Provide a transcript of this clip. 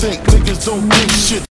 think niggas don't think shit.